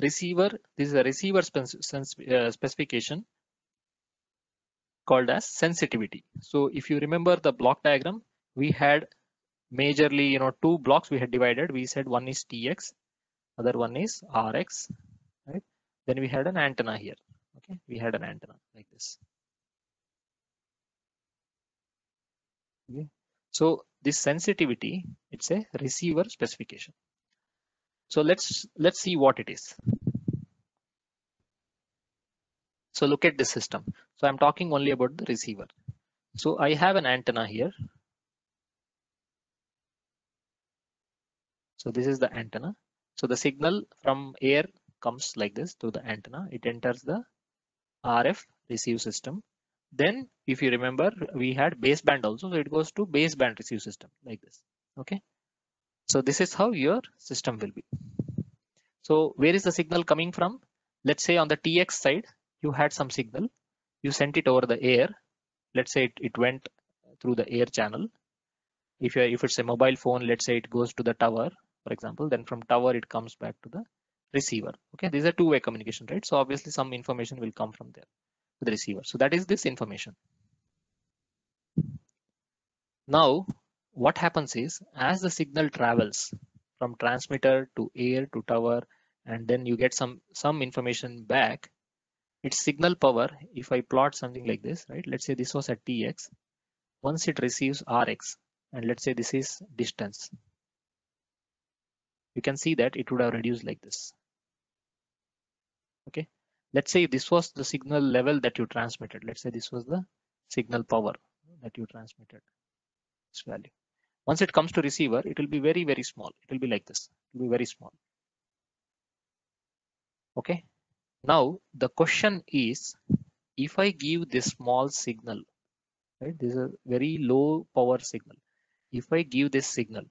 receiver, this is a receiver uh, specification called as sensitivity. So if you remember the block diagram, we had majorly, you know, two blocks we had divided. We said one is TX, other one is RX, right? Then we had an antenna here. Okay, we had an antenna like this. Okay. So this sensitivity, it's a receiver specification. So let's let's see what it is. So look at this system. So I'm talking only about the receiver. So I have an antenna here. So this is the antenna. So the signal from air comes like this to the antenna. It enters the RF receive system. Then if you remember, we had baseband also. So it goes to baseband receive system like this. Okay. So this is how your system will be. So where is the signal coming from? Let's say on the TX side, you had some signal. You sent it over the air. Let's say it, it went through the air channel. If, you if it's a mobile phone, let's say it goes to the tower for example then from tower it comes back to the receiver okay these are two-way communication right so obviously some information will come from there to the receiver so that is this information now what happens is as the signal travels from transmitter to air to tower and then you get some some information back its signal power if i plot something like this right let's say this was at tx once it receives rx and let's say this is distance you can see that it would have reduced like this. Okay, let's say this was the signal level that you transmitted. Let's say this was the signal power that you transmitted this value. Once it comes to receiver, it will be very, very small. It will be like this. It will be very small. Okay. Now the question is, if I give this small signal, right? This is a very low power signal. If I give this signal,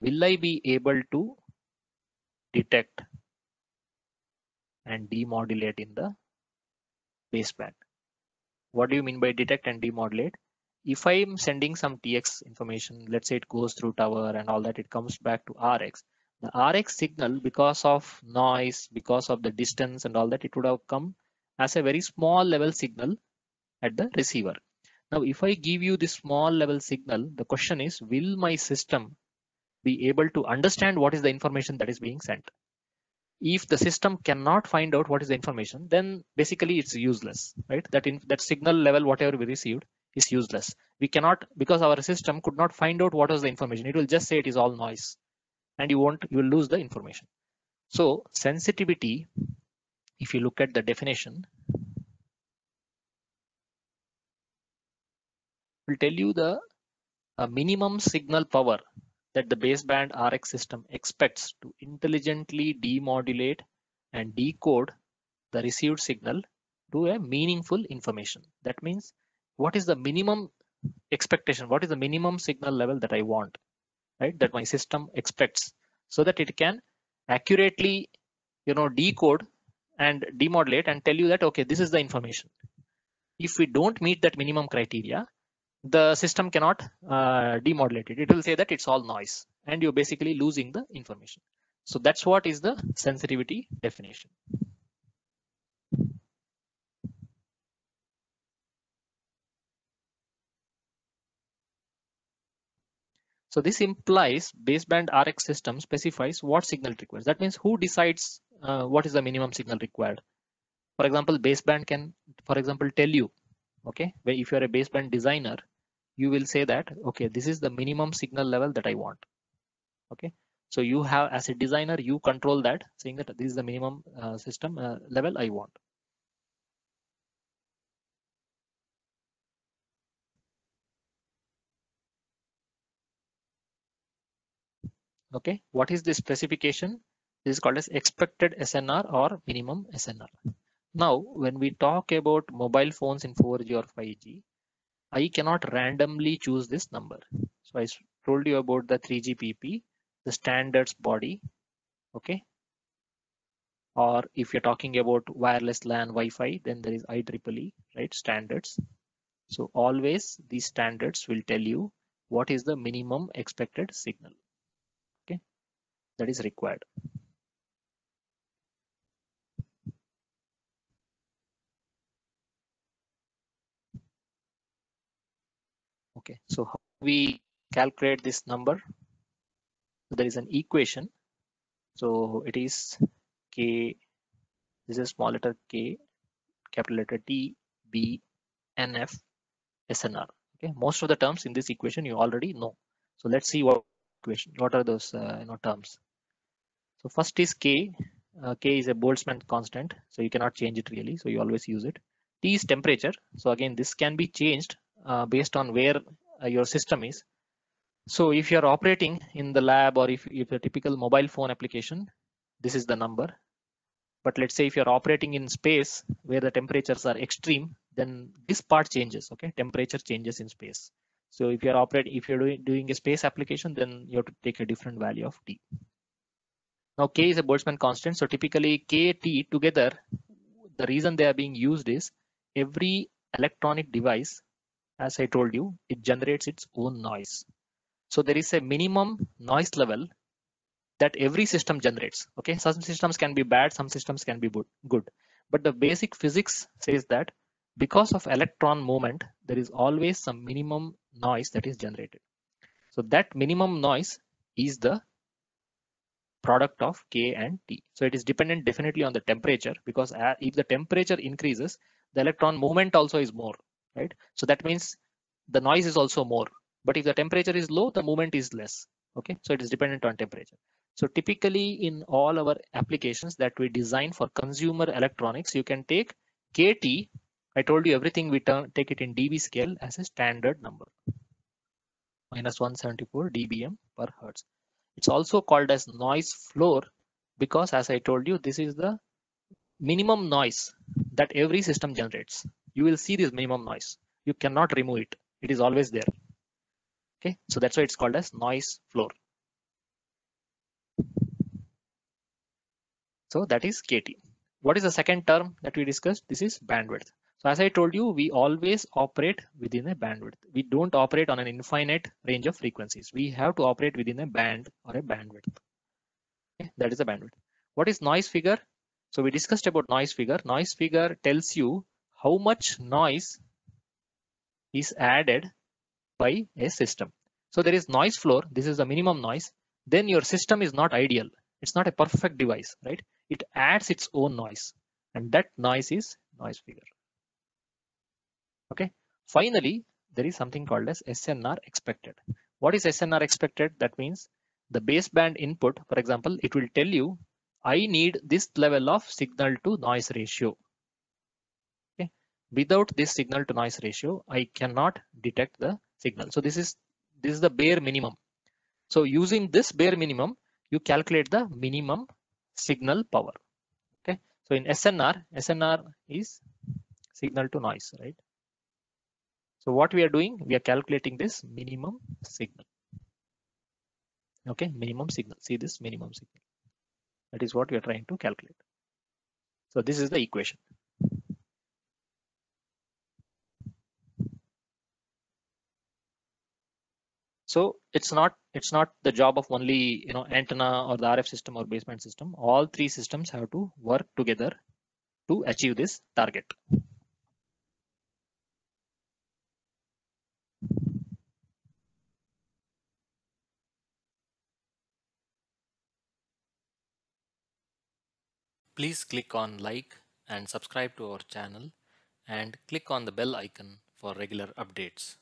will I be able to detect and demodulate in the baseband? What do you mean by detect and demodulate? If I'm sending some TX information, let's say it goes through tower and all that, it comes back to RX. The RX signal, because of noise, because of the distance and all that, it would have come as a very small level signal at the receiver. Now, if I give you this small level signal, the question is, will my system be able to understand what is the information that is being sent. If the system cannot find out what is the information, then basically it's useless, right? That in that signal level, whatever we received is useless. We cannot, because our system could not find out what is the information. It will just say it is all noise and you won't, you will lose the information. So sensitivity, if you look at the definition, will tell you the uh, minimum signal power that the baseband RX system expects to intelligently demodulate and decode the received signal to a meaningful information. That means what is the minimum expectation? What is the minimum signal level that I want, right? That my system expects so that it can accurately, you know, decode and demodulate and tell you that, okay, this is the information. If we don't meet that minimum criteria, the system cannot uh, demodulate it. It will say that it's all noise and you're basically losing the information. So that's what is the sensitivity definition. So this implies baseband RX system specifies what signal it requires. That means who decides uh, what is the minimum signal required. For example, baseband can, for example, tell you, okay, if you're a baseband designer, you will say that, okay, this is the minimum signal level that I want. Okay, so you have as a designer, you control that saying that this is the minimum uh, system uh, level I want. Okay, what is the specification? This is called as expected SNR or minimum SNR. Now, when we talk about mobile phones in 4G or 5G, I cannot randomly choose this number. So I told you about the 3GPP, the standards body, okay? Or if you're talking about wireless LAN Wi-Fi, then there is IEEE, right, standards. So always these standards will tell you what is the minimum expected signal? that is required. Okay, so how we calculate this number? So there is an equation. So it is K, this is small letter K, capital letter T, B, N, F, S, N, R. Okay, most of the terms in this equation you already know. So let's see what equation, what are those uh, you know terms. So first is K. Uh, K is a Boltzmann constant, so you cannot change it really. So you always use it. T is temperature. So again, this can be changed uh, based on where uh, your system is. So if you're operating in the lab or if, if a typical mobile phone application, this is the number. But let's say if you're operating in space where the temperatures are extreme, then this part changes, okay? Temperature changes in space. So if you're operating, if you're doing, doing a space application, then you have to take a different value of T. Now K is a Boltzmann constant. So typically K, T together, the reason they are being used is every electronic device, as I told you, it generates its own noise. So there is a minimum noise level that every system generates. Okay, some systems can be bad, some systems can be good. But the basic physics says that because of electron movement, there is always some minimum noise that is generated. So that minimum noise is the product of K and T. So it is dependent definitely on the temperature because uh, if the temperature increases, the electron movement also is more, right? So that means the noise is also more. But if the temperature is low, the movement is less. Okay, so it is dependent on temperature. So typically in all our applications that we design for consumer electronics, you can take KT. I told you everything we turn, take it in dB scale as a standard number. Minus 174 dBm per hertz. It's also called as noise floor because as I told you, this is the minimum noise that every system generates. You will see this minimum noise. You cannot remove it. It is always there. Okay, so that's why it's called as noise floor. So that is KT. What is the second term that we discussed? This is bandwidth. So as I told you, we always operate within a bandwidth. We don't operate on an infinite range of frequencies. We have to operate within a band or a bandwidth. Okay, that is a bandwidth. What is noise figure? So we discussed about noise figure. Noise figure tells you how much noise is added by a system. So there is noise floor. This is the minimum noise. Then your system is not ideal. It's not a perfect device, right? It adds its own noise and that noise is noise figure. Okay. Finally, there is something called as SNR expected. What is SNR expected? That means the baseband input, for example, it will tell you, I need this level of signal to noise ratio. Okay. Without this signal to noise ratio, I cannot detect the signal. So this is this is the bare minimum. So using this bare minimum, you calculate the minimum signal power. Okay. So in SNR, SNR is signal to noise, right? So what we are doing, we are calculating this minimum signal. Okay, minimum signal. See this minimum signal. That is what we are trying to calculate. So this is the equation. So it's not it's not the job of only you know antenna or the RF system or baseband system. All three systems have to work together to achieve this target. Please click on like and subscribe to our channel and click on the bell icon for regular updates.